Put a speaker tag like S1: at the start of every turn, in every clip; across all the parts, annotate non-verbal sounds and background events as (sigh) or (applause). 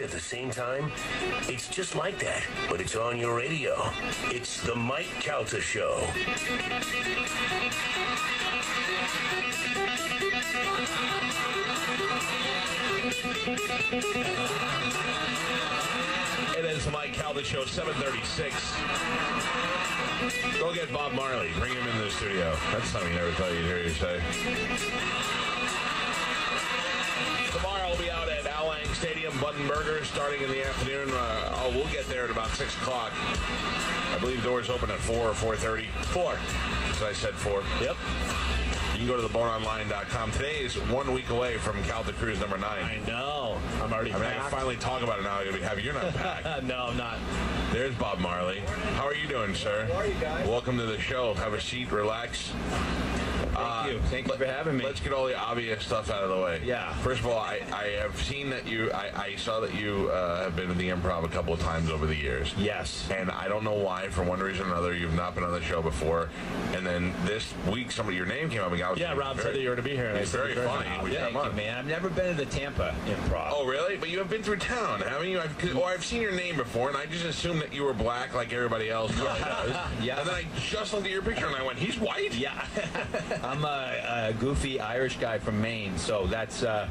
S1: at the same time? It's just like that, but it's on your radio. It's the Mike Calta Show.
S2: And then It is the Mike Calta Show, 736. Go get Bob Marley. Bring him into the studio. That's something you never thought you'd hear you say. Tomorrow I'll be out at Al Lang Stadium, Button Burger, starting in the afternoon. Uh, oh, we'll get there at about 6 o'clock. I believe doors open at 4 or 4.30. 4. So I said 4.
S3: Yep.
S2: You can go to theboneonline.com. Today is one week away from Calta Cruise number 9.
S3: I know. I'm already
S2: I mean, I can
S3: packed.
S2: finally talk about it now. I'm going to be happy. You're not packed. (laughs)
S3: no, I'm not.
S2: There's Bob Marley. How are you doing, sir?
S4: How are you guys?
S2: Welcome to the show. Have a seat, relax.
S3: Thank you. Thank you for having me.
S2: Let's get all the obvious stuff out of the way.
S3: Yeah.
S2: First of all, I, I have seen that you, I, I saw that you uh, have been to the improv a couple of times over the years.
S3: Yes.
S2: And I don't know why, for one reason or another, you've not been on the show before. And then this week, somebody, your name came up. And I was
S3: Yeah, Rob said that you were to be here. and
S2: It's very funny.
S3: happy." Thank you, man. I've never been to the Tampa Improv.
S2: Oh, really? But you have been through town, haven't you? I've, or I've seen your name before, and I just assumed that you were black like everybody else (laughs) does.
S3: Yeah.
S2: And then I just looked at your picture, and I went, he's white?
S3: Yeah. (laughs) I'm a, a goofy Irish guy from Maine, so that's. Uh,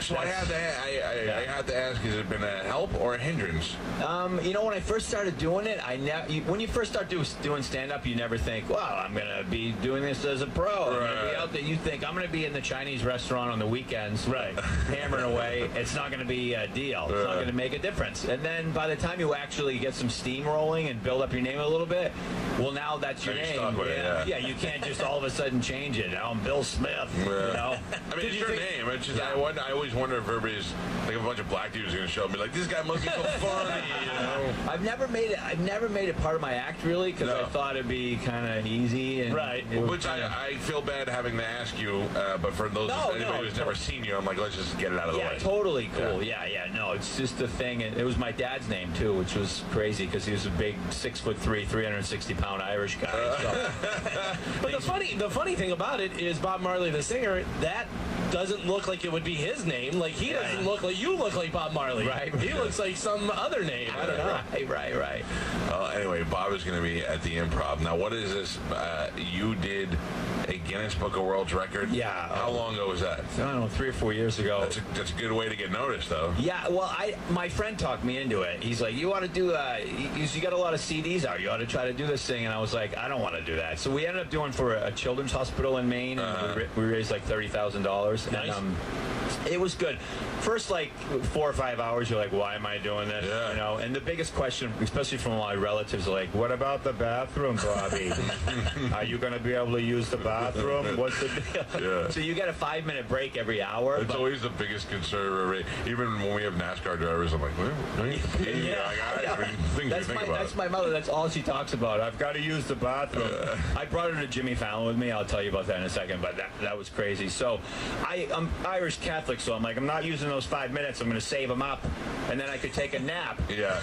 S2: So I had to, I, I, I had to ask: Has it been a help or a hindrance?
S3: Um, you know, when I first started doing it, I never. When you first start do, doing stand up, you never think, "Well, I'm gonna be doing this as a pro." I'm gonna
S2: Right.
S3: out there. You think I'm gonna be in the Chinese restaurant on the weekends, right, (laughs) hammering away. It's not gonna be a deal. It's not gonna make a difference. And then by the time you actually get some steam rolling and build up your name a little bit, well, now that's your name.
S2: stuck with it, yeah.
S3: yeah, you can't just all of a sudden change it. Now I'm Bill Smith. You know.
S2: I mean,
S3: Did
S2: it's
S3: you
S2: your
S3: think-
S2: name. It's just
S3: Yeah.
S2: I, wonder, I always wonder if everybody's like a bunch of black dudes are going to show up and be like, "This guy must be so (laughs) funny," you know?
S3: I've never made it. I've never made it part of my act really because
S2: No.
S3: I thought it'd be kind of easy and
S4: Right.
S2: Which
S3: kinda-
S2: I, I feel bad having to ask you, uh, but for those
S3: No,
S2: anybody
S3: no,
S2: who's
S3: no.
S2: never seen you, I'm like, let's just get it out of the
S3: yeah,
S2: way.
S3: totally cool. Yeah. yeah, No, it's just a thing, and it was my dad's name too, which was crazy because he was a big six foot three, 360 pound Irish guy. So. (laughs)
S4: But the funny, the funny thing about it is Bob Marley, the singer, that doesn't look like it would be his name. Like he doesn't look like you look like Bob Marley.
S3: Right.
S4: He looks like some other name. I don't know.
S3: Right, right, right.
S2: Well, anyway, Bob is going to be at the Improv. Now, what is this? Uh, you did a Guinness Book of World Record.
S3: Yeah.
S2: How long ago was that?
S3: I don't know, three or four years ago.
S2: That's a, that's a good way to get noticed, though.
S3: Yeah, well, I my friend talked me into it. He's like, "You want to do? Uh, you, you got a lot of CDs out. You ought to try to do this thing." And I was like, "I don't want to do that." So we ended up doing for a, a children's hospital in Maine, and
S2: Uh-huh.
S3: we, ra- we raised like thirty thousand dollars.
S4: Nice.
S3: And um, it was good. First, like four or five hours, you're like, "Why am I doing this?"
S2: Yeah.
S3: You know. And the biggest question, especially from my relatives, are like, "What about the bathroom, Bobby? (laughs) are you going to be able to use the bathroom? What's the deal?" (laughs)
S2: Yeah.
S3: So you get a five minute break every hour.
S2: It's always the biggest concern. Right? Even when we have NASCAR drivers, I'm like, well, don't you pee? (laughs)
S3: Yeah,
S2: Like,
S3: yeah.
S2: I mean, things
S3: that's
S2: you think
S3: my
S2: about.
S3: that's my mother. That's all she talks about. I've got to use the bathroom. I brought her to Jimmy Fallon with me. I'll tell you about that in a second. But that that was crazy. So I, I'm Irish Catholic, so I'm like I'm not using those five minutes. I'm going to save them up, and then I could take a nap.
S2: yeah.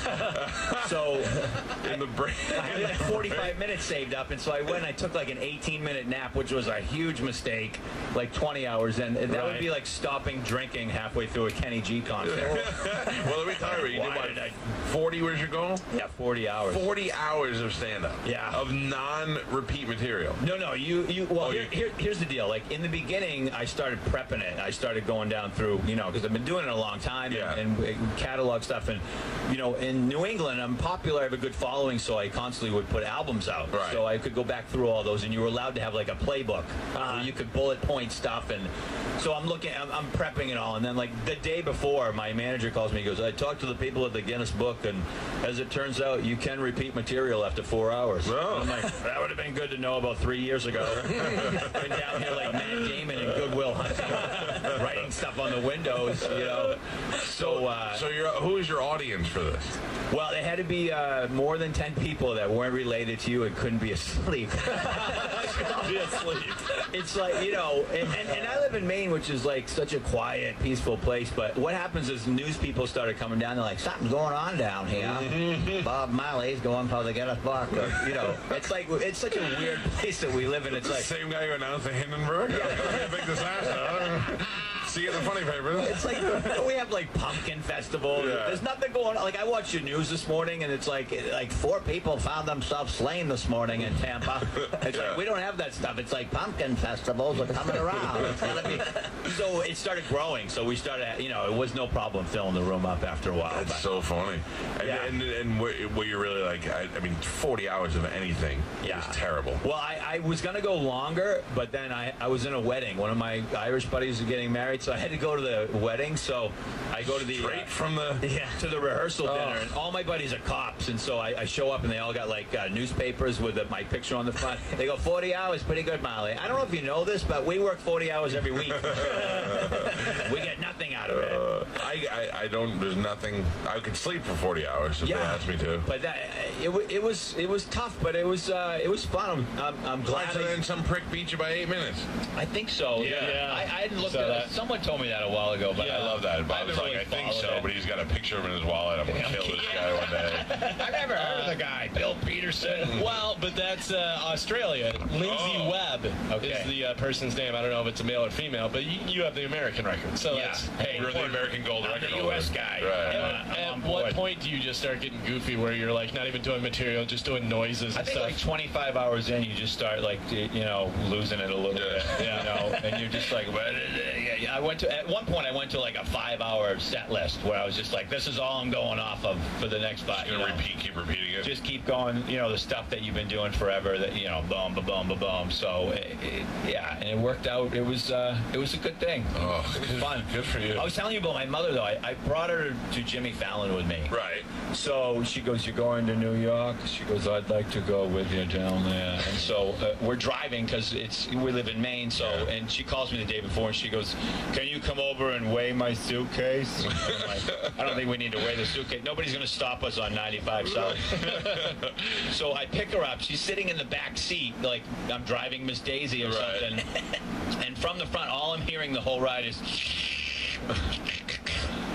S2: (laughs)
S3: So
S2: In the brain.
S3: I had like 45 minutes saved up, and so I went. and I took like an 18 minute nap, which was a huge mistake. Like 20 hours, and that would
S4: Right.
S3: be like stopping drinking halfway through a Kenny G concert. (laughs)
S2: well, let me tell you, you did
S3: Why
S2: what?
S3: did I-
S2: 40 was your goal?
S3: yeah, 40 hours.
S2: 40 hours of stand up.
S3: Yeah.
S2: Of non repeat material.
S3: No, no. You, you. Well,
S2: Oh,
S3: here,
S2: you-
S3: here, here's the deal. Like in the beginning, I started prepping it. I started going down through, you know, because I've been doing it a long time
S2: Yeah.
S3: and, and catalog stuff. And you know, in New England, I'm popular. I have a good following, so I constantly would put albums out.
S2: Right.
S3: So I could go back through all those, and you were allowed to have like a playbook where uh-huh. you could bullet point stuff. And so I'm looking, I'm, I'm prepping it all. And then like the day before, my manager calls me. He goes, "I talked to the people at the Guinness Book, and as it turns out, you can repeat material after four hours."
S2: Oh.
S3: I'm like, that would have been good to know about three years ago. (laughs) been down here like Matt Damon and on the windows, you know. So, uh,
S2: So, you're, who is your audience for this?
S3: well, it had to be uh, more than 10 people that weren't related to you and couldn't be asleep. (laughs)
S4: Be asleep.
S3: it's like, you know, and, and, and I live in Maine, which is like such a quiet, peaceful place. But what happens is news people started coming down. They're like, something's going on down here. Bob Marley's going for the Guinness Book. Or, you know, it's like, it's such a weird (laughs) place that we live in. It's like,
S2: same guy who announced the Hindenburg? Yeah. (laughs) big disaster.
S5: In the funny paper.
S3: It's like we have like pumpkin festival.
S5: Yeah.
S3: There's nothing going on. Like I watched the news this morning, and it's like like four people found themselves slain this morning in Tampa. (laughs) It's
S5: Yeah.
S3: like we don't have that stuff. It's like pumpkin festivals are coming around. It's gonna. (laughs) So it started growing. So we started. You know, it was no problem filling the room up after a while.
S5: That's
S3: but-
S5: so funny. And,
S3: Yeah.
S5: and, and you're really like, I, I mean, 40 hours of anything
S3: Yeah.
S5: is terrible.
S3: Well, I, I was going to go longer, but then I, I was in a wedding. One of my Irish buddies was getting married, so I had to go to the wedding. So I go to the
S5: Straight
S3: uh,
S5: from the. (laughs)
S3: yeah to the rehearsal
S5: Oh.
S3: dinner, and all my buddies are cops, and so I, I show up, and they all got like uh, newspapers with uh, my picture on the front. (laughs) They go 40 hours, pretty good, Molly. I don't know if you know this, but we work 40 hours every week. (laughs) we get nothing out of it.
S5: Uh, I, I, I don't, there's nothing, I could sleep for 40 hours if they asked me to.
S3: But that, it, it was it was tough, but it was uh, it was fun. I'm, I'm, I'm glad.
S5: So
S3: I-
S5: then some prick beat you by eight minutes.
S3: I think so.
S6: Yeah. Yeah.
S3: I, I hadn't looked
S6: Saw
S3: at
S6: that.
S3: it. Someone told me that a while ago, but
S6: Yeah.
S5: I love that. But I
S6: I
S5: was like,
S6: really
S5: I think so,
S6: it.
S5: but he's got a picture of him in his wallet. I'm going to kill this guy one day. (laughs)
S3: I've never heard of the guy, Bill Peterson.
S6: Well, but that's uh, Australia. Lindsay
S5: Oh.
S6: Webb
S3: Okay.
S6: is the uh, person's name. I don't know if it's a male or female, but you, you have the American record. So
S3: Yeah.
S6: that's
S3: Hey,
S5: You're the American gold
S3: I'm
S5: record
S3: the
S5: holder.
S3: US guy.
S5: Right.
S3: Yeah. I'm
S6: At what
S3: board.
S6: point do you just start getting goofy where you're like not even doing material, just doing noises
S3: I think
S6: stuff?
S3: like 25 hours in, you just start like you know losing it a little
S5: Yeah.
S3: bit, you know, (laughs) and you're just like, "What is it?" Yeah, yeah. I went to at one point I went to like a five-hour set list where I was just like, this is all I'm going off of for the next five.
S5: Just gonna repeat, keep repeating it.
S3: Just keep going, you know, the stuff that you've been doing forever. That you know, boom, ba boom, ba boom. So it, it, yeah, and it worked out. It was uh, it was a good thing.
S5: oh,
S3: It was
S5: good,
S3: fun.
S5: Good for you.
S3: I was telling you about my mother though. I, I brought her to Jimmy Fallon with me.
S5: right.
S3: So she goes, "You're going to New York?" She goes, "I'd like to go with you down there." And so uh, we're driving because it's we live in Maine. So
S5: Yeah.
S3: and she calls me the day before and she goes, "Can you come over and weigh my suitcase?" Like, (laughs) I don't think we need to weigh the suitcase. Nobody's going to stop us on 95 South. (laughs) so I pick her up. She's sitting in the back seat, like I'm driving Miss Daisy or
S5: Right.
S3: something. And from the front, all I'm hearing the whole ride is. (laughs)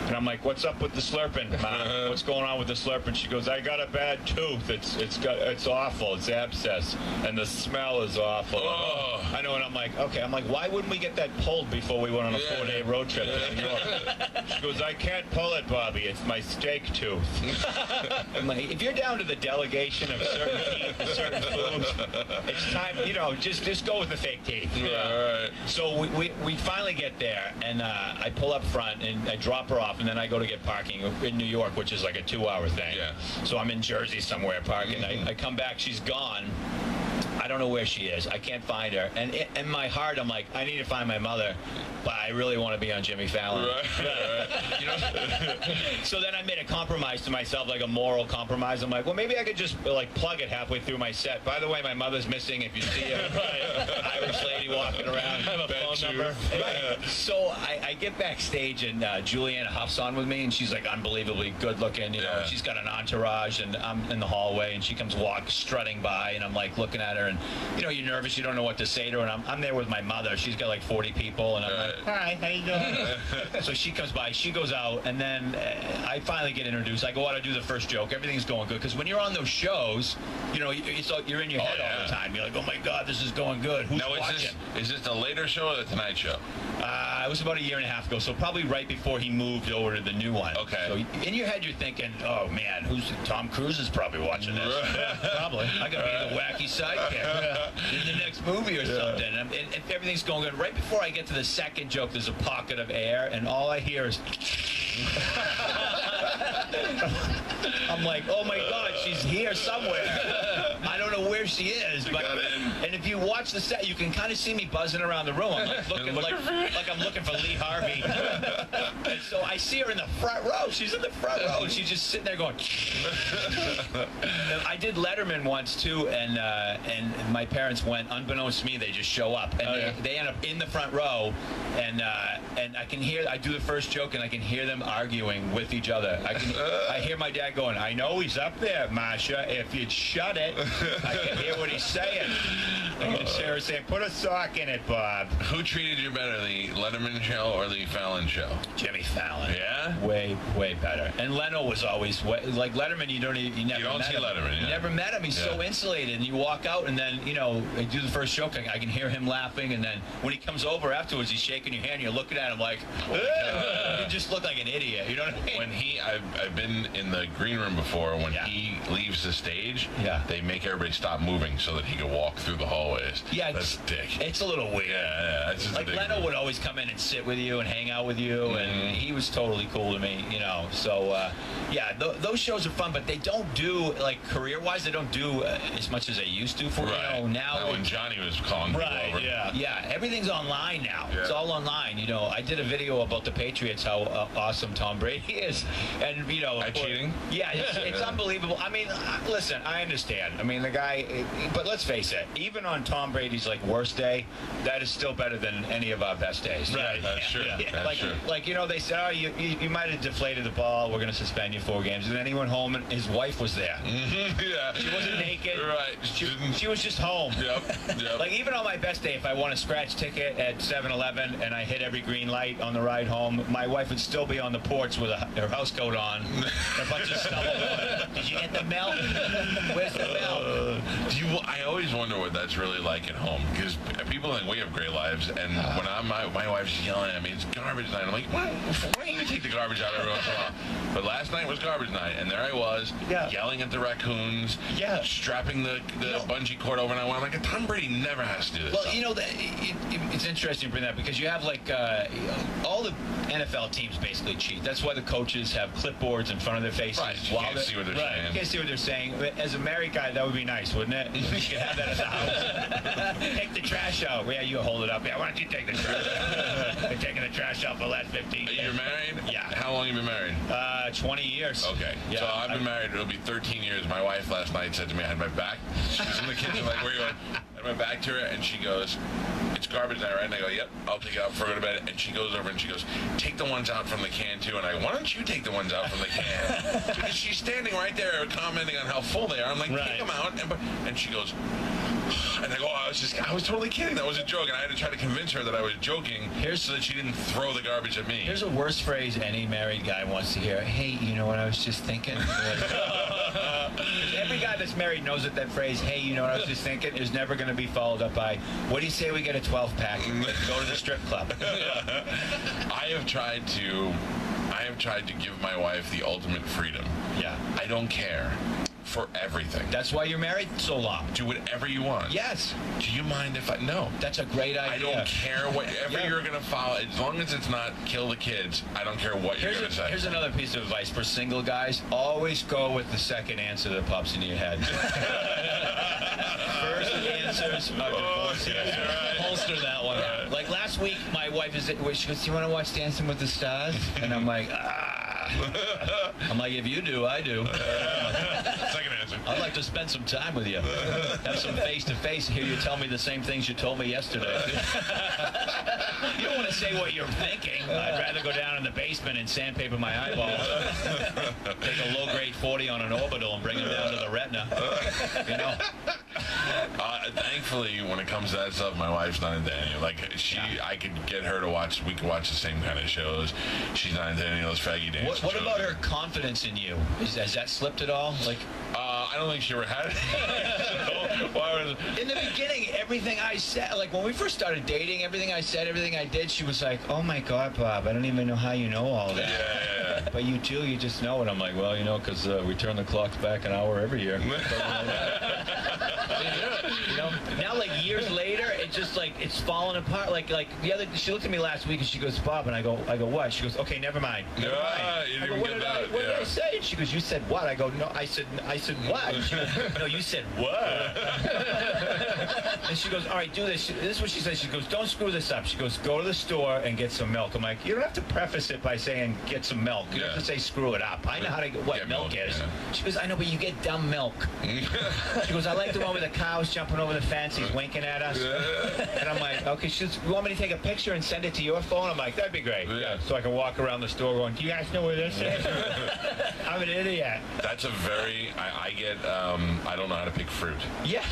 S3: And I'm like, "What's up with the slurping, Ma? What's going on with the slurping?" She goes, "I got a bad tooth. It's it's got it's awful. It's abscess, and the smell is awful."
S5: Oh.
S3: I know, and I'm like, "Okay." I'm like, "Why wouldn't we get that pulled before we went on a
S5: Yeah.
S3: four-day road trip to New York?" (laughs) She goes, "I can't pull it, Bobby. It's my steak tooth." (laughs) I'm like, "If you're down to the delegation of certain teeth, certain foods, it's time. You know, just just go with the fake teeth."
S5: Yeah, right.
S3: So we, we, we finally get there, and uh, I pull up front, and I drop her off, and then I go to get parking in New York, which is like a two-hour thing.
S5: Yeah.
S3: So I'm in Jersey somewhere parking. I, I come back, she's gone. I don't know where she is. I can't find her. And in my heart, I'm like, I need to find my mother, but I really want to be on Jimmy Fallon.
S5: Right, (laughs) right.
S3: You know? (laughs) so then I made a compromise to myself, like a moral compromise. I'm like, well, maybe I could just like plug it halfway through my set. By the way, my mother's missing. If you see a (laughs) Irish lady walking around, I
S6: have a
S5: Bad
S6: phone
S5: tooth.
S6: number.
S3: Right. So I, I get backstage and uh, Julianne Hough's on with me, and she's like unbelievably good looking. You know,
S5: Yeah.
S3: she's got an entourage, and I'm in the hallway, and she comes walk strutting by, and I'm like looking at her, and you know, you're nervous, you don't know what to say to her, and I'm, I'm there with my mother. She's got like 40 people, and I'm like, hi, how you doing? (laughs) so she comes by, she goes out, and then uh, I finally get introduced. I go out, I do the first joke, everything's going good, because when you're on those shows, you know, it's all, you're in your head all
S5: yeah.
S3: the time. You're like, oh my god, this is going good. Who's
S5: Now, is
S3: watching?
S5: this, is this the later show or the Tonight Show?
S3: Uh, it was about a year and a half ago, so probably right before he moved over to the new one.
S5: Okay.
S3: So in your head, you're thinking, "Oh man, who's Tom Cruise is probably watching this? (laughs) Probably. I gotta be the wacky sidekick in the next movie or something." And, and everything's going good. Right before I get to the second joke, there's a pocket of air, and all I hear is. (laughs) (laughs) I'm like, oh my God, she's here somewhere. (laughs) Don't know where she is, but and if you watch the set, you can kind of see me buzzing around the room. I'm like looking like, like I'm looking for Lee Harvey. (laughs) and so I see her in the front row. She's in the front row. She's just sitting there going. (laughs) (laughs) I did Letterman once too, and uh, and my parents went. Unbeknownst to me, they just show up, and
S6: Oh,
S3: they,
S6: yeah.
S3: they end up in the front row, and uh, and I can hear. I do the first joke, and I can hear them arguing with each other. I can. I hear my dad going, "I know he's up there, Masha. If you'd shut it." I, can hear what he's saying. I can hear her saying, "Put a sock in it, Bob."
S2: Who treated you better, the Letterman show or the Fallon show?
S3: Jimmy Fallon.
S2: Yeah?
S3: Way, way better. And Leno was always way, like Letterman. You don't, even, you never
S2: You don't
S3: met
S2: see
S3: him.
S2: Letterman,
S3: You never met him. He's so insulated, and you walk out, and then you know, I do the first joke. I, I can hear him laughing, and then when he comes over afterwards, he's shaking your hand. and You're looking at him like, (laughs) you just look like an idiot. You know what I mean?
S2: When he, I've, I've been in the green room before. When
S3: Yeah.
S2: he leaves the stage,
S3: Yeah.
S2: they make everybody stop moving so that he can walk through the hallways.
S3: Yeah,
S2: that's dick.
S3: It's a little weird.
S2: yeah, yeah, that's just
S3: Like Leno would always come in and sit with you and hang out with you,
S2: Mm-hmm.
S3: and he was totally cool to me, you know. So uh, yeah, th- those shows are fun, but they don't do like career-wise, they don't do uh, as much as they used to. For
S2: Right.
S3: you know now.
S2: When Johnny was calling
S3: Right.
S2: over.
S3: Yeah. Yeah. Everything's online now. It's all online. You know, I did a video about the Patriots, how uh, awesome Tom Brady (laughs) is, and you know,
S2: cheating?
S3: Yeah, it's, it's (laughs) unbelievable. I mean, uh, listen, I understand. I mean, the guy, but let's face it. Even on Tom Brady's like worst day, that is still better than any of our best days.
S2: Right, that's true. That's
S3: like,
S2: true.
S3: like you know, they said, oh, you, you, you might have deflated the ball. We're going to suspend you four games. And then he went home, and his wife was there. (laughs)
S2: yeah.
S3: She wasn't naked.
S2: Right.
S3: She, she was just home.
S2: Yep. (laughs) Yep.
S3: Like even on my best day, if I won a scratch ticket at 7-Eleven and I hit every green light on the ride home, my wife would still be on the porch with a, her house coat on, and a bunch of stubble. (laughs) Did you get the milk? Where's the milk?
S2: Uh, do you? I always wonder what that's really like at home because people think we have great lives, and when I'm my, my wife's yelling at me, it's garbage night. I'm like, why, why don't you take the garbage out every once in a while? (laughs) But last night was garbage night, and there I was
S3: Yeah.
S2: yelling at the raccoons,
S3: Yeah.
S2: strapping the the bungee cord over, and I went like, Tom Brady never has to do this.
S3: Well,
S2: stuff.
S3: you know, that it, it, it's interesting to bring that because you have like uh, all the NFL teams basically cheat. That's why the coaches have clipboards in front of their faces.
S2: Right, you
S3: while
S2: can't see what they're
S3: right,
S2: saying.
S3: You can't see what they're saying. But as a married guy, that would be nice, wouldn't it? (laughs) you could have that at the house. take the trash out. Yeah, you hold it up. Yeah, why don't you take the trash out? Been taking the trash out for the last 15 years.
S2: You're married?
S3: Yeah.
S2: How long you been married?
S3: Uh, 20 years.
S2: Okay.
S3: Yeah,
S2: so I've been
S3: I-
S2: married. It'll be 13 years. My wife last night said to me, I had my back. She was in the kitchen, like, where you going? I had my back to her, and she goes, it's garbage right? And I go, yep, I'll take it out before I go to bed. And she goes over and she goes, take the ones out from the can, too. And I go, why don't you take the ones out from the can? (laughs) because she's standing right there commenting on how full they are. I'm like,
S3: Right.
S2: take them out. And, and she goes, and I go, oh, I was just, I was totally kidding. That was a joke. And I had to try to convince her that I was joking
S3: Here's-
S2: so that she didn't throw the garbage at me.
S3: Here's a worse phrase any married guy wants to hear. Hey, you know what I was just thinking? (laughs) (laughs) Every guy that's married knows that that phrase, hey, you know what I was just thinking, is never going to be followed up by, what do you say we get a 12 pack and go to the strip club? (laughs)
S2: I have tried to I have tried to give my wife the ultimate freedom.
S3: Yeah.
S2: I don't care for everything.
S3: That's why you're married so long.
S2: Do whatever you want.
S3: Yes,
S2: Do you mind if I no?
S3: that's a great idea.
S2: I don't care whatever
S3: Yeah.
S2: you're gonna follow as long as it's not kill the kids, I don't care what you're gonna
S3: a,
S2: say.
S3: here's another piece of advice for single guys. Always go with the second answer that pops into your head. (laughs) First answers are divorce answers. Holster that one. Like last week, my wife is she goes, "Do you want to watch Dancing with the Stars?" And I'm like, ah. (laughs) I'm like, if you do, I do. (laughs) I'd like to spend some time with you. Have some face to face. Hear you tell me the same things you told me yesterday. (laughs) you don't want to say what you're thinking. I'd rather go down in the basement and sandpaper my eyeballs. Take a low grade 40 on an orbital and bring them down to the retina. You know?
S2: Uh, thankfully, when it comes to that stuff, my wife's not into any. Like she, I could get her to watch. We could watch the same kind of shows. She's not into any of those faggy dance.
S3: What, what about her confidence in you? Is, has that slipped at all? Like,
S2: Uh, I don't think she ever had it. so, (laughs) why was?
S3: in the beginning, everything I said, like when we first started dating, everything I said, everything I did, she was like, "Oh my God, Bob, I don't even know how you know all that."
S2: Yeah, yeah, yeah.
S3: But you do, you just know it. I'm like, well, you know, because uh, we turn the clocks back an hour every year. (laughs) (laughs) you know, now like years later, it's just like it's falling apart. Like like the other, she looked at me last week and she goes, Bob, and I go, I go, what? She goes, okay, never mind. Never
S2: Yeah,
S3: mind.
S2: you
S3: I go, what did I, what did I say? And she goes, you said what? I go, no, I said, I said what? She goes, no, you said what? (laughs) (laughs) and she goes, all right, do this. She, this is what she says. She goes, don't screw this up. She goes, go to the store and get some milk. I'm like, you don't have to preface it by saying get some milk. You don't have to say screw it up. I know how to get what
S2: Get
S3: milk,
S2: milk,
S3: is.
S2: yeah.
S3: She goes, I know, but you get dumb milk. (laughs) she goes, I like the one with the cows jumping over the fence. He's winking at us. And I'm like, okay, she says, you want me to take a picture and send it to your phone? I'm like, that'd be great.
S2: Yeah.
S3: So I can walk around the store going, do you guys know where this is? (laughs) I'm an idiot.
S2: That's a very. I, I get. Um, I don't know how to pick fruit.
S3: Yeah.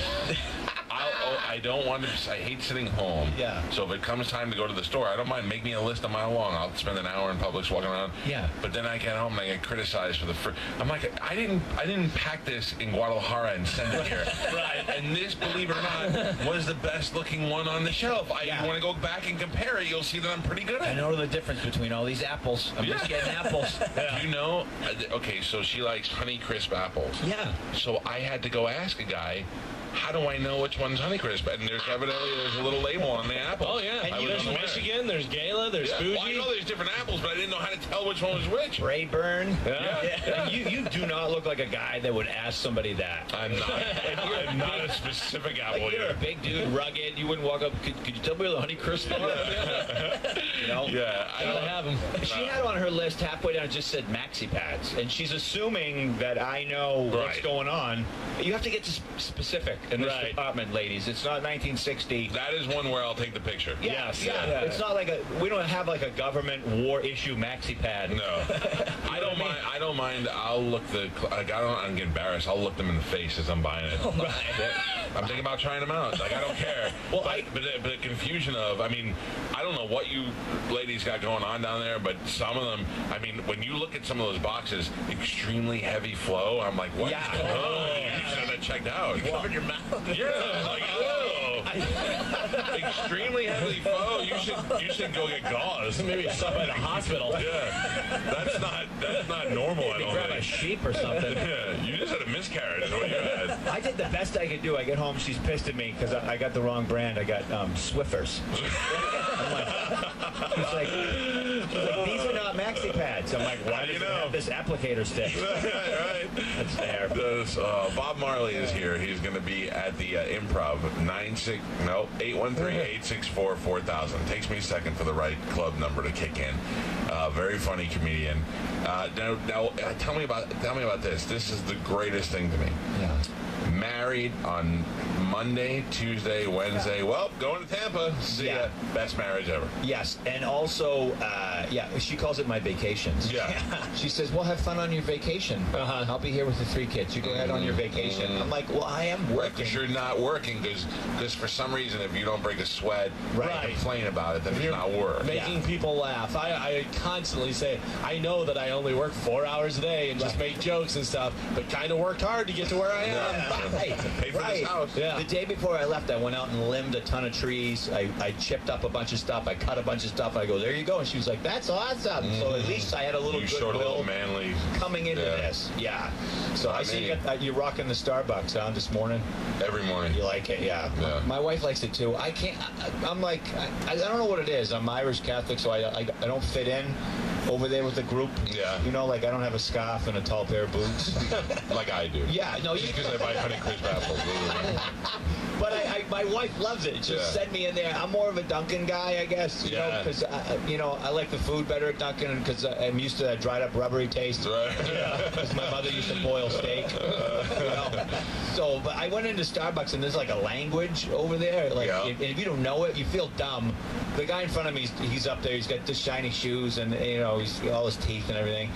S2: I'll, oh, I don't want to. I hate sitting home.
S3: Yeah.
S2: So if it comes time to go to the store, I don't mind. Make me a list a mile long. I'll spend an hour in Publix walking around.
S3: Yeah.
S2: But then I get home and I get criticized for the fruit. I'm like, I didn't. I didn't pack this in Guadalajara and send it here. (laughs) right. And this, believe it or not, (laughs) was the best looking one on the shelf. I
S3: Yeah.
S2: want to go back and compare it. You'll see that I'm pretty good
S3: I
S2: at it.
S3: I know the difference between all these apples. I'm just getting apples. (laughs)
S2: You know, uh, okay, so she likes Honey Crisp apples.
S3: Yeah.
S2: So I had to go ask a guy, how do I know which one's Honeycrisp? And there's evidently there's a little label on the apple.
S4: Oh yeah,
S3: And
S2: I
S3: you-
S2: was
S4: there's
S2: unaware.
S4: Michigan, there's Gala, there's
S2: Yeah.
S4: Fuji.
S2: Well, I know there's different apples, but I didn't know how to tell which one was which.
S3: Braeburn.
S2: Yeah.
S3: And (laughs) you, you do not look like a guy that would ask somebody that.
S2: I'm not. (laughs) I'm not a specific apple
S3: Like you're
S2: here.
S3: a big dude, rugged. You wouldn't walk up. Could, could you tell me where the honey crisp are? (laughs) you know.
S2: Yeah, I
S4: Gotta
S2: don't
S4: have them.
S3: She had on her list halfway down it just said maxi pads, and she's assuming that I know what's going on. You have to get to sp- specific in this
S4: Right.
S3: department, ladies. It's not 1960.
S2: That is one where I'll take the picture.
S3: Yeah,
S4: Yes,
S3: yeah.
S4: yeah.
S3: It's not like a. We don't have like a government war issue maxi pad.
S2: No, I don't mind. I don't mind. I'll look the. Like, I don't. I'm get embarrassed. I'll look them in the face as I'm buying it. (laughs) I'm thinking about trying them out. Like I don't care. (laughs)
S3: Well,
S2: but,
S3: I-
S2: but, the, but the confusion of. I mean, I don't know what you ladies got going on down there, but some of them. I mean, when you look at some of those boxes, extremely heavy flow. I'm like, what?
S3: Yeah.
S2: Oh, you should have that checked out.
S3: Cover your mouth. (laughs)
S2: Yeah, like oh, (laughs) extremely heavy flow. You should you should go get gauze.
S4: Maybe stop by the hospital.
S2: Yeah, that's not that's not normal. I
S3: Maybe
S2: don't
S3: grab a sheep or something.
S2: Yeah, you just had a miscarriage.
S3: I did the best I could do. I get home, she's pissed at me because I, I got the wrong brand. I got um, Swiffers. (laughs) I'm like, she's like, she's like, these are pads. I'm like, why
S2: do you know?
S3: have this applicator stick? (laughs)
S2: right.
S3: That's fair.
S2: This, uh, Bob Marley is here. He's going to be at the uh, Improv. Nine six no eight one three eight six four four thousand. Takes me a second for the right club number to kick in. Uh, very funny comedian. Uh, now, now uh, tell me about tell me about this. This is the greatest thing to me.
S3: Yeah.
S2: Married on Monday, Tuesday, Wednesday. Well, going to Tampa. See
S3: Yeah.
S2: ya. Best marriage ever.
S3: Yes, and also, uh, yeah, she calls it my vacations.
S2: Yeah. (laughs)
S3: she says, "Well, have fun on your vacation.
S4: Uh-huh.
S3: I'll be here with the three kids. You go ahead on your vacation." I'm like, "Well, I am working."
S2: Because you're not working because for some reason if you don't break a sweat
S4: Right.
S2: and complain about it then it's
S4: You're
S2: not work.
S4: Making people laugh. I, I constantly say, I know that I only work four hours a day and just make jokes and stuff, but kind of worked hard to get to where I am.
S2: Yeah. (laughs)
S3: Right,
S2: Pay for this house.
S4: Yeah.
S3: The day before I left, I went out and limbed a ton of trees. I, I chipped up a bunch of stuff. I cut a bunch of stuff. I go, there you go. And she was like, that's awesome. So at least I had a little
S2: Mm-hmm. you a little manly.
S3: coming into
S2: Yeah.
S3: this. Yeah. So I,
S2: I
S3: see you got, uh, you're rocking the Starbucks on this morning.
S2: Every morning.
S3: You like it, yeah.
S2: Yeah.
S3: My wife likes it too. I can't. I, I'm like, I, I don't know what it is. I'm Irish Catholic, so I, I, I don't fit in over there with the group.
S2: Yeah.
S3: You know, like I don't have a scarf and a tall pair of boots. (laughs)
S2: Like I do.
S3: yeah. No, you.
S2: Because I buy Honey Crisp apples.
S3: But I, I, my wife loves it. She
S2: Yeah.
S3: sent me in there. I'm more of a Dunkin' guy, I guess. You know,
S2: Yeah.
S3: because you know I like the food better at Dunkin' because I'm used to that dried up rubbery taste.
S2: right?
S3: Because my mother used to (laughs) boil steak. Uh, you know? (laughs) So, but I went into Starbucks and there's like a language over there. Like,
S2: Yeah.
S3: if, if you don't know it, you feel dumb. The guy in front of me, he's, he's up there. He's got the shiny shoes and you know he's all his teeth and everything.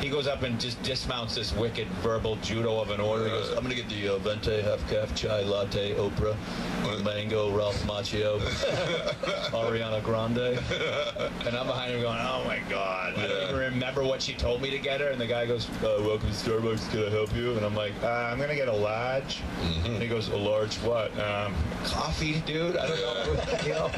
S3: He goes up and just dismounts this wicked verbal judo of an order. He goes, "I'm gonna get the uh, venti half caf chai latte Oprah, mango Ralph Macchio, (laughs) Ariana Grande." And I'm behind him going, "Oh my god!" I don't even remember what she told me to get her. And the guy goes, uh, "Welcome to Starbucks. Can I help you?" And I'm like, uh, "I'm gonna get a large." And he goes, "A large what? Um, coffee, dude? I don't know." (laughs) you know?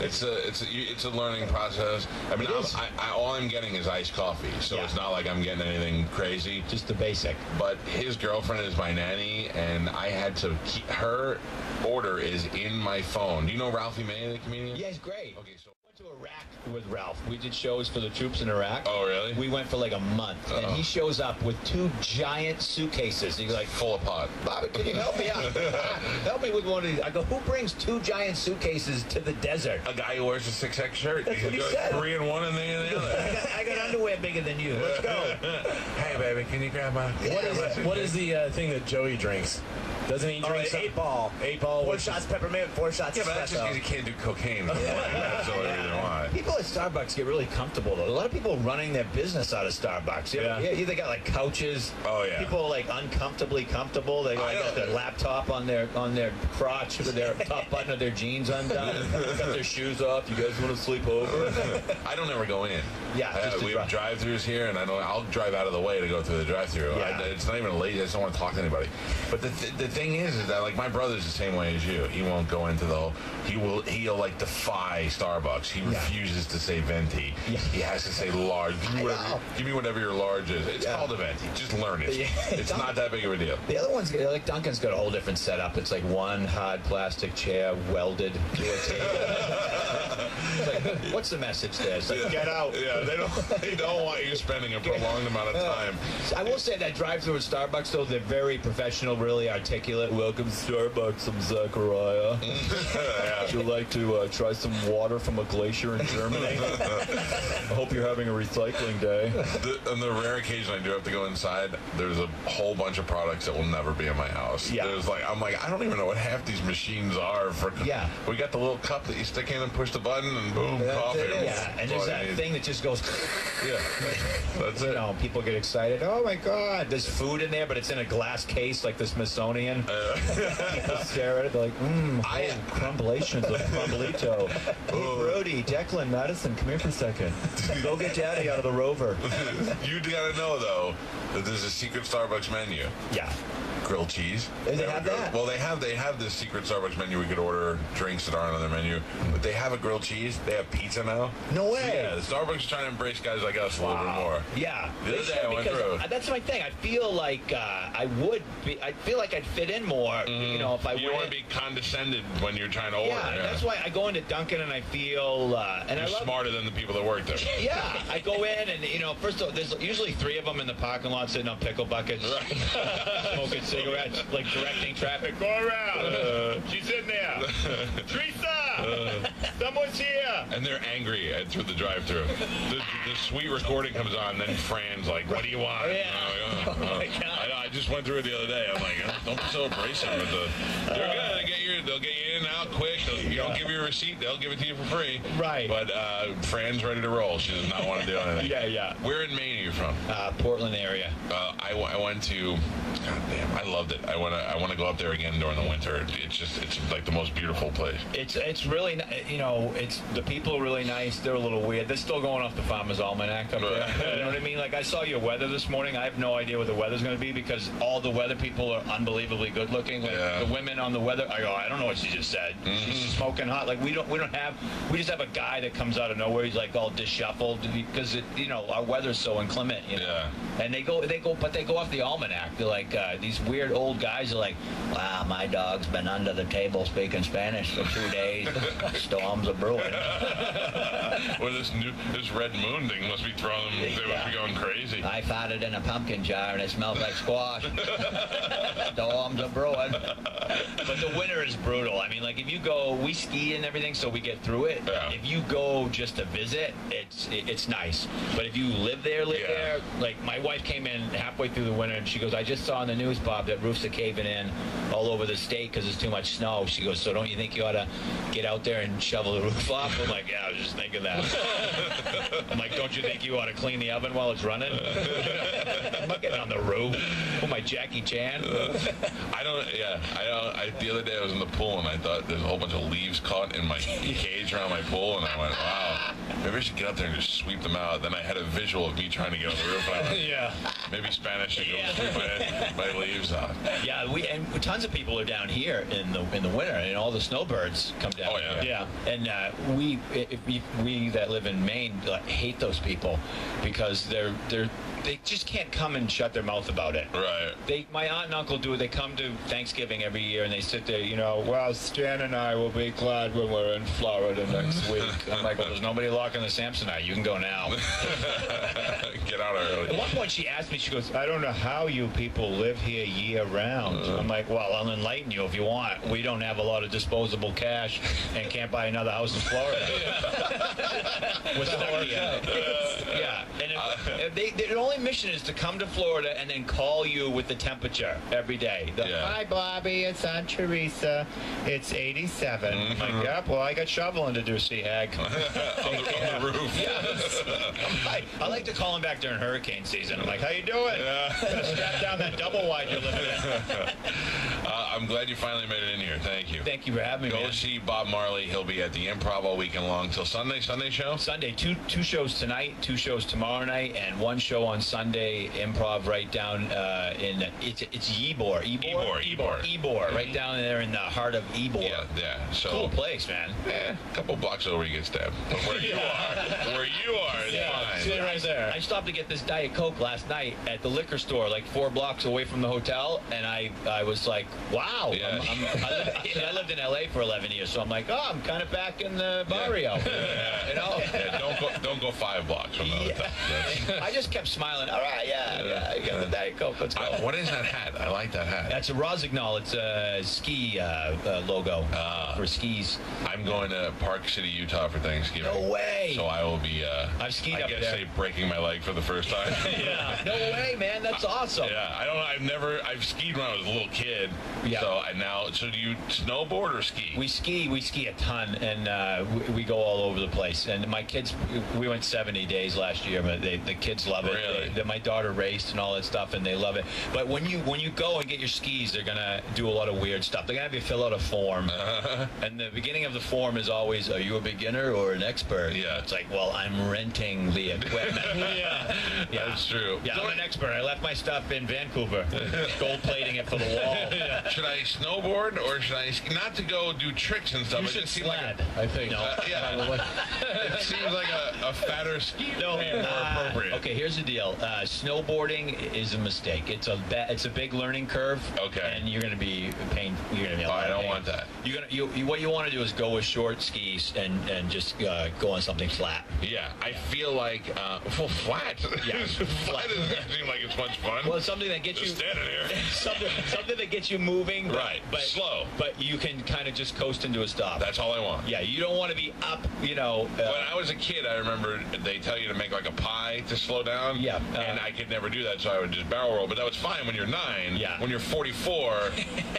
S2: It's a it's a it's a learning process. I mean, I'm. I, I, all I'm getting is iced coffee, so
S3: Yeah.
S2: it's not like I'm getting anything crazy.
S3: Just the basic.
S2: But his girlfriend is my nanny, and I had to keep her order is in my phone. Do you know Ralphie May, the comedian?
S3: Yeah, he's great.
S2: Okay, so
S3: to Iraq with Ralph. We did shows for the troops in Iraq.
S2: oh really?
S3: We went for like a month, and he shows up with two giant suitcases. He's like,
S2: full of pot.
S3: Bobby, can you help me out? (laughs) help me with one of these. I go, who brings two giant suitcases to the desert?
S2: A guy who wears a six X shirt.
S3: That's
S2: You
S3: what he said.
S2: Three in one and then the (laughs)
S3: I
S2: other.
S3: got, I got underwear bigger than you. Let's go. (laughs)
S2: hey, baby, can you grab my?
S4: What is what is the uh, thing that Joey drinks? Doesn't he drink
S3: right,
S4: some-
S3: eight ball.
S4: Eight ball.
S3: Four shots peppermint, four shots
S2: Yeah, but that's just because you can't do cocaine. (laughs) That's the only reason why.
S3: People at Starbucks get really comfortable though. A lot of people running their business out of Starbucks. You ever-
S4: Yeah.
S3: yeah. They got like couches.
S2: Oh, yeah.
S3: People like uncomfortably comfortable. They like, got their laptop on their on their crotch with their (laughs) top button of their jeans undone. (laughs) got their shoes off. You guys want to sleep over?
S2: I don't ever go in.
S3: Yeah, just to
S2: we have
S3: drive.
S2: drive-throughs here, and I know I'll drive out of the way to go through the drive-through.
S3: Yeah.
S2: I, it's not even late. I just don't want to talk to anybody. But the, th- the thing is, is that like my brother's the same way as you. He won't go into the. He will. He'll like defy Starbucks. He refuses to say venti.
S3: Yeah.
S2: He has to say large. Give me, whatever, give me whatever your large is. It's
S3: Yeah.
S2: called a venti. Just learn it.
S3: Yeah. (laughs)
S2: It's not that big of a deal.
S3: The other one's like Dunkin's got a whole different setup. It's like one hard plastic chair welded to a table. Like, what's the message there? It's like, get out.
S2: Yeah, they don't. (laughs) They don't want you spending a prolonged amount of time.
S3: I will say that drive-through at Starbucks, though, they're very professional, really articulate. Welcome to Starbucks. I'm Zachariah. (laughs) Would you like to uh, try some water from a glacier in Germany? (laughs) I hope you're having a recycling day.
S2: The, on the rare occasion I do have to go inside, there's a whole bunch of products that will never be in my house.
S3: Yeah.
S2: There's like I'm like I don't even know what half these machines are for.
S3: Yeah.
S2: We got the little cup that you stick in and push the button and boom,
S3: That's
S2: coffee.
S3: it. Yeah, and there's that thing that just goes. (laughs)
S2: Yeah. That's it.
S3: You know, people get excited. Oh my God! There's food in there, but it's in a glass case like the Smithsonian. People uh, (laughs) stare at it. Like, mmm,
S2: I-
S3: I crumblations of crumblito. (laughs) Hey, oh. Brody, Declan, Madison, come here for a second. Go get Daddy out of the Rover. (laughs)
S2: you gotta know though that there's a secret Starbucks menu.
S3: Yeah.
S2: Grilled cheese.
S3: They
S2: There
S3: have that?
S2: Well, they have they have this secret Starbucks menu. We could order drinks that aren't on their menu, but they have a grilled cheese. They have pizza now.
S3: No way.
S2: Yeah, Starbucks is trying to embrace guys like us a little bit more.
S3: Yeah,
S2: The
S3: they
S2: other day I went through.
S3: That's my thing. I feel like uh, I would be. I feel like I'd fit in more. You know, if I
S2: Mm-hmm. You don't want to be condescended when you're trying to order.
S3: yeah, that's why I go into Dunkin' and I feel. Uh, and
S2: You're
S3: I love,
S2: smarter than the people that work there.
S3: Yeah, (laughs) I go in and you know, first of all, there's usually three of them in the parking lot sitting on pickle buckets, (laughs) (laughs) smoking cigarettes, like directing traffic. Go around.
S2: Uh.
S3: She's in there. (laughs) Teresa, someone's here.
S2: And they're angry at, through the drive-through. The, the sweet recording comes on, then Fran's like, "What do you want?"
S3: Yeah.
S2: I'm like, "Oh, (laughs)
S3: Oh
S2: oh."
S3: God.
S2: I, I just went through it the other day. I'm like, "Oh, "Don't be so abrasive." With the, they're good. They get you. They'll get you in and out quick. They'll, you don't give you a receipt. They'll give it to you for free.
S3: Right.
S2: But uh, Fran's ready to roll. She does not want to do anything. (laughs)
S3: Yeah, yeah.
S2: Where in Maine are you from?
S3: Uh, Portland area.
S2: Uh, I, w- I went to. God damn, I loved it. I want to. I want to go up there again during the winter. It's just. It's like the most beautiful place.
S3: It's it's really ni- you know it's the people are really nice. They're a little weird. They're still going off the Farmer's Almanac up there. You know what I mean? Like I saw your weather this morning. I have no idea what the weather's going to be because all the weather people are unbelievably good looking. Like
S2: Yeah.
S3: the women on the weather. I go. I don't know what she just said. She's smoking hot. Like we don't we don't have we just have a guy that comes out of nowhere. He's like all disheveled because it you know our weather's so inclement. You know?
S2: Yeah.
S3: And they go they go but they go off the almanac. They're like uh, these weird old guys are like, wow, my dog's been under the table speaking Spanish for two days. (laughs) Storms are brewing. (laughs)
S2: Well, this new this red moon thing must be throwing them. They must be going crazy.
S3: I farted in a pumpkin jar and it smells like squash. (laughs) Storms are brewing. But the winter is brutal. I mean, like if you go, we ski and everything, so we get through it.
S2: Yeah.
S3: If you go just to visit, it's it, it's nice. But if you live there, live
S2: Yeah.
S3: there, like my wife came in halfway through the winter and she goes, I just saw on the news, Bob, that roofs are caving in all over the state because there's too much snow. She goes, so don't you think you ought to get out there and shovel the roof off? I'm like, yeah, I was just thinking that. (laughs) I'm like, don't you think you ought to clean the oven while it's running? (laughs) I'm not getting on the roof. Put my Jackie Chan.
S2: I don't. Yeah, I don't. I, the other day I was in the pool and I thought there's a whole bunch of leaves caught in my (laughs) cage around my pool, and I went, wow, maybe I should get up there and just sweep them out. Then I had a visual of me trying to get on the roof. And I went,
S4: Yeah.
S2: maybe Spanish should go
S3: Yeah.
S2: sweep my, my leaves out.
S3: Yeah, we and tons of people are down here in the in the winter, and all the snowbirds come down.
S2: Oh, yeah.
S3: here.
S4: Yeah.
S3: And uh, we, if we, we that live in Maine, like, hate those people because they're they're they just can't come and shut their mouth about it.
S2: Right.
S3: They, my aunt and uncle do it. They come to Thanksgiving every year and they sit there, you know, well, Stan and I will be glad when we're in Florida next (laughs) week. I'm like, well, there's nobody locking the Samsonite. You can go now. (laughs)
S2: Get out of early.
S3: At one point, she asked me, she goes, I don't know how you people live here year round. Uh-huh. I'm like, well, I'll enlighten you if you want. We don't have a lot of disposable cash and can't buy another house in Florida. We're stuck here. yeah. And if, uh-huh. if they, their only mission is to come to Florida and then call you with the temperature every day. The,
S2: Yeah.
S3: Hi, Bobby. It's Aunt Teresa. It's 87. I'm like, yep, well, I got shoveling to do, Sea Hag. (laughs)
S2: on, the, on the (laughs) roof. (laughs)
S3: Yes. I, I like to call him back during hurricane season. I'm like, how you doing? Gotta strap down that double wide you're living in.
S2: I'm glad you finally made it in here. Thank you.
S3: Thank you for having me,
S2: Go see Bob Marley. He'll be at the Improv all weekend long till Sunday. Sunday show.
S3: Sunday, two two shows tonight, two shows tomorrow night, and one show on Sunday. Improv right down uh, in it's it's Ybor, Ybor,
S2: Ybor, Ybor.
S3: Right down there in the heart of Ybor.
S2: Yeah, yeah. So
S3: Cool place, man.
S2: Eh, a couple blocks over, you get stabbed. But where you are, where you are, it's fine.
S4: See it right there.
S3: I stopped to get this Diet Coke last night at the liquor store, like four blocks away from the hotel, and I, I was like, wow.
S2: Yeah.
S3: I'm, I'm, I, lived, I lived in LA for 11 years, so I'm like, oh, I'm kind of back in the barrio. (laughs) You know?
S2: Yeah, don't go, don't go five blocks from the hotel. (laughs)
S3: I just kept smiling. All right, yeah, yeah, I got the Diet Coke. Let's go.
S2: I- what is that hat? I like that hat.
S3: That's a Rossignol. It's a ski uh, uh, logo
S2: Ah.
S3: for skis.
S2: I'm going to Park City, Utah for Thanksgiving.
S3: No way.
S2: So I will be. Uh,
S3: I've skied
S2: I
S3: up
S2: guess
S3: there.
S2: say breaking my leg for the first time. (laughs)
S3: Yeah. No way, man. That's awesome.
S2: Yeah, I don't know. I've never. I've skied when I was a little kid.
S3: Yeah.
S2: So I now. So do you snowboard or ski?
S3: We ski, we ski a ton, and uh, we, we go all over the place. And my kids, we went 70 days last year, but they, the kids love it.
S2: Really?
S3: They, they- my daughter raced and all that stuff, and they love it. But when you when you go and get your skis, they're gonna do a lot of weird stuff. They're gonna have you fill out a form,
S2: Uh-huh.
S3: and the beginning of the form is always, "Are you a beginner or an expert?"
S2: Yeah.
S3: It's like, well, I'm renting the equipment. (laughs)
S4: yeah.
S3: Yeah.
S2: That's true.
S3: Yeah, I'm an expert. I left my stuff in Vancouver, (laughs) gold plating it for the wall.
S2: Should I snowboard or should I? Not to go do tricks and stuff.
S4: You
S2: it
S4: should sled,
S2: like
S4: I think.
S3: No.
S2: uh, (laughs) yeah. (laughs) it seems like a, a fatter ski
S3: No,
S2: more
S3: uh,
S2: appropriate.
S3: Okay, here's the deal. Uh, snowboarding is a mistake. It's a ba- it's a big learning curve.
S2: Okay.
S3: and you're going to be pain. You're going to be. a
S2: Oh, I don't
S3: pain.
S2: want that.
S3: You're gonna you, you what you want to do is go with short skis and and just uh, go on something flat.
S2: Yeah, I feel like uh, well, flat. (laughs)
S3: Yeah.
S2: flat doesn't seem like it's much fun.
S3: Well, something that gets
S2: Just
S3: you
S2: standing here.
S3: something something that gets you moving. But,
S2: Right,
S3: but
S2: slow.
S3: But you can kind of just coast into a stop.
S2: That's all I want.
S3: yeah, you don't want to be up. You know.
S2: When
S3: Uh,
S2: I was a kid, I remember they tell you to make like a pie to slow down.
S3: Yeah, uh,
S2: and I could never do that, so I would just barrel roll. But that was fine when you're nine.
S3: Yeah.
S2: When you're 44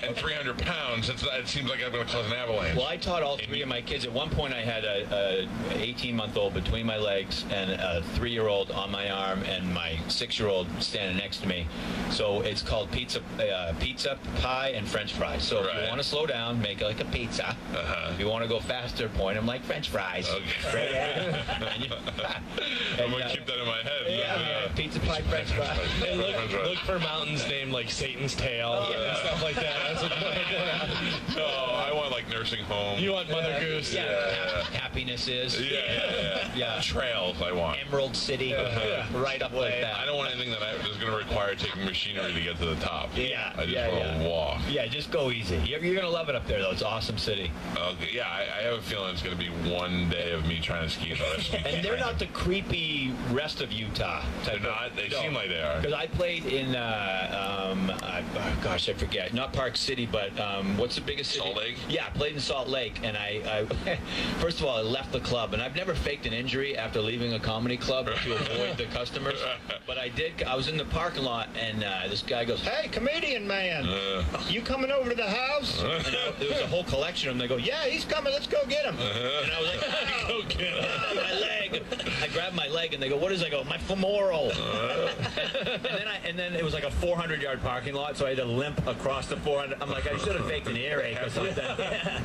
S2: and 300 pounds, it's, it seems like I'm going to cause an avalanche.
S3: Well, I taught all three of my kids. At one point, I had a, a 18 month old between my legs and a three year old on my arm, and my six year old standing next to me. So it's called pizza, uh, pizza pie and French fries. So if you want to slow down, make it like a pizza.
S2: Uh-huh.
S3: If you want to go faster, point them like French fries.
S2: Okay. (laughs)
S3: Ahead. And you- (laughs)
S2: I'm
S3: and,
S2: going
S3: uh,
S2: to keep that in my head.
S3: yeah, pizza pie, French fries.
S4: And look, look for mountains named like Satan's Tail and stuff like that. That's what (laughs)
S2: Oh, I want like nursing home.
S4: you want Mother Goose.
S3: Yeah,
S2: Yeah.
S3: happiness is.
S2: yeah, yeah, yeah.
S3: Yeah.
S2: Trails, I want.
S3: Emerald City, right up like that.
S2: I don't want anything that I, that's going to require taking machinery to get to the top.
S3: Yeah,
S2: I just
S3: yeah,
S2: want
S3: yeah.
S2: to walk.
S3: Yeah, just go easy. You're, you're gonna love it up there, though. It's an awesome city,
S2: Okay, yeah, I, I have a feeling it's going to be one day of me trying to ski the rest of
S3: and they're not the creepy rest of Utah.
S2: They're not? They seem like they are.
S3: Because I played in, uh, um, I, oh, gosh, I forget. Not Park City, but um, what's the biggest city?
S2: Salt Lake?
S3: Yeah, I played in Salt Lake, and I, I, (laughs) first of all, I left the club, and I've never faked an injury after leaving a comedy club to avoid the customers. (laughs) But I did. I was in the parking lot, and uh, this guy goes, "Hey, comedian man,
S2: Uh. (laughs)
S3: you coming over to the house?" (laughs) I- there was a whole collection of them. They go, "Yeah, he's coming. Let's go get him." And I was like, (laughs) "Go get him!" my leg. I grabbed my leg, and they go, "What is?" it?" I go, "My femoral." (laughs) and then I, and then it was like a 400 yard parking lot, so I had to limp across the 400. I'm like, I should have faked an earache or something.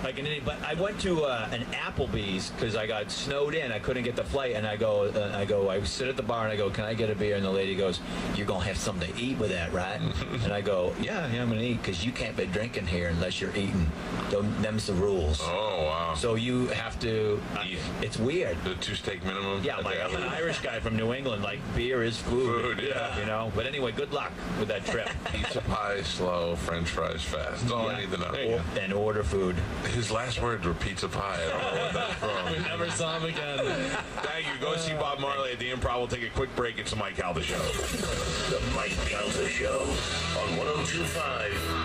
S3: like an idiot. But I went to uh, an Applebee's because I got snowed in. I couldn't get the flight, and I go, uh, I go, I sit at the bar and I go, "Can I get a beer?" And the lady goes, "You're gonna have something to eat with that, right?" and I go, "Yeah, yeah, I'm gonna eat because you can't be drinking here unless you're eating. Them, them's the rules.
S2: Oh wow.
S3: So you have to. Uh,
S2: Eat.
S3: it's weird.
S2: the two steak minimum.
S3: Yeah, like I'm an (laughs) Irish guy from New England. Like beer is food.
S2: Food, yeah.
S3: You know. But anyway, good luck with that trip. (laughs)
S2: Pizza pie slow, French fries fast. That's all I need to know.
S6: There
S3: Or- and order food.
S2: His last words were pizza pie. I don't know what that's (laughs)
S4: We never saw him again.
S5: Thank you. Go see Bob Marley at the Improv. We'll take a quick break. It's the Mike Calta Show.
S1: The Mike Calta Show on 1025